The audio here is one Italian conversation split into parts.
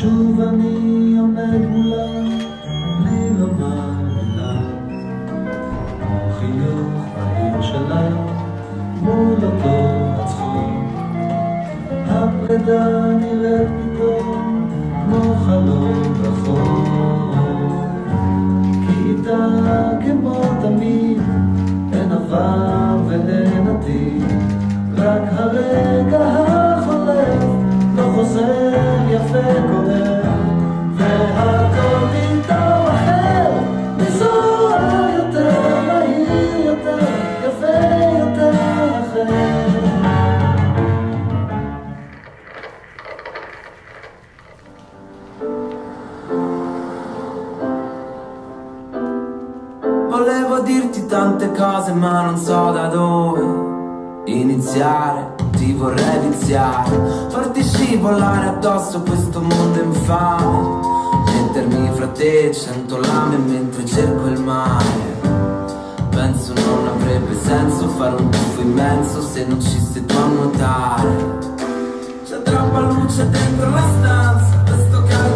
שוב אני עומד מולה, בלי לומר מילה. חיוך בעיר שלה, מול אותו הצחוק. הפרידה נראית פתאום כמו חלום dirti tante cose ma non so da dove iniziare, ti vorrei viziare, farti scivolare addosso questo mondo infame, mettermi fra te cento lame mentre cerco il mare. Penso non avrebbe senso fare un tuffo immenso se non ci sei tu a nuotare. C'è troppa luce dentro la stanza, questo caldo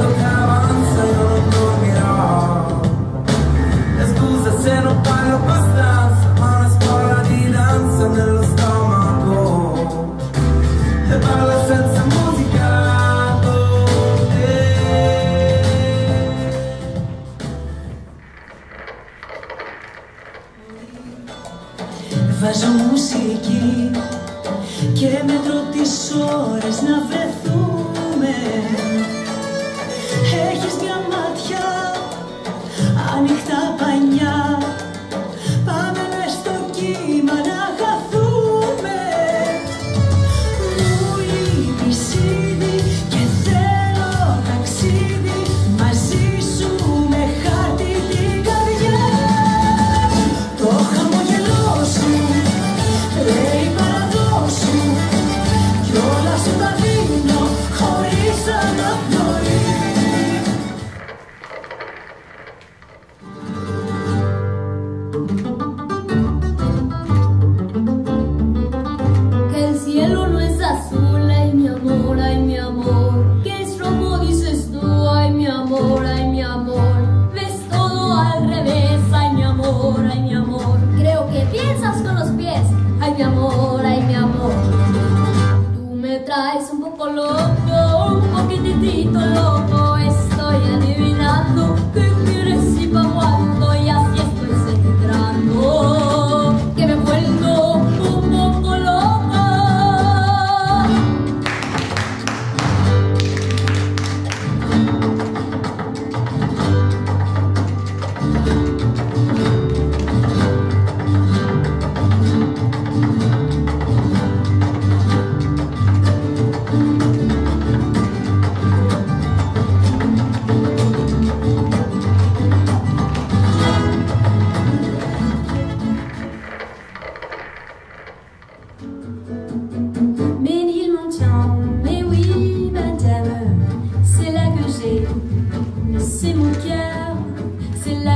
και μετρώ τις ώρες να βρεθούμε. Έχεις μια μάτια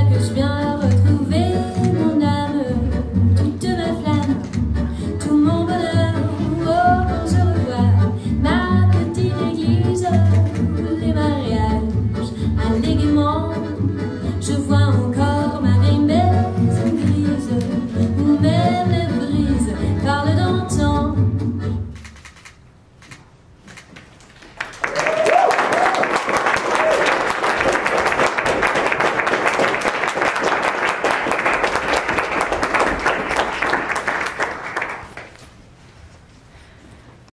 que es.